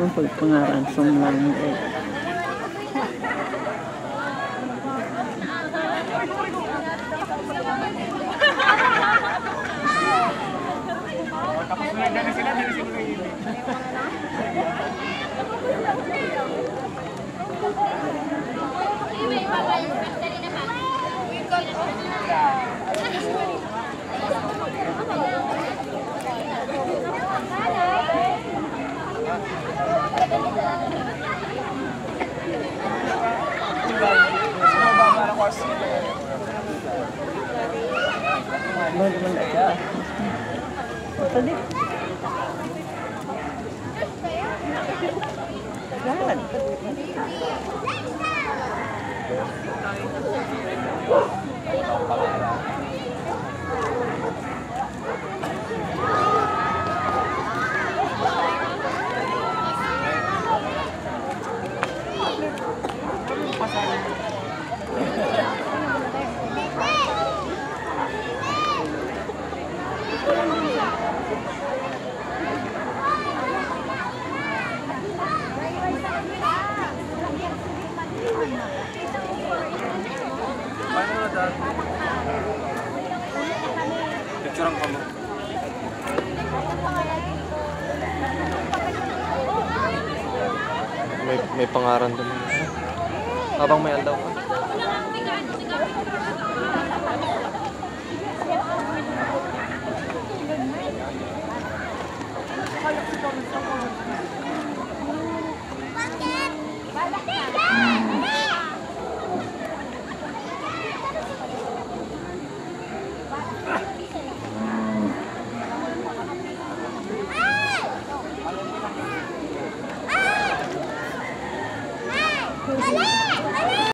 ang pagpangarang sa mga mga Thank you. Ano naman na siya? Picturean ko. May, may pangaran doon. Habang may aldaw ka.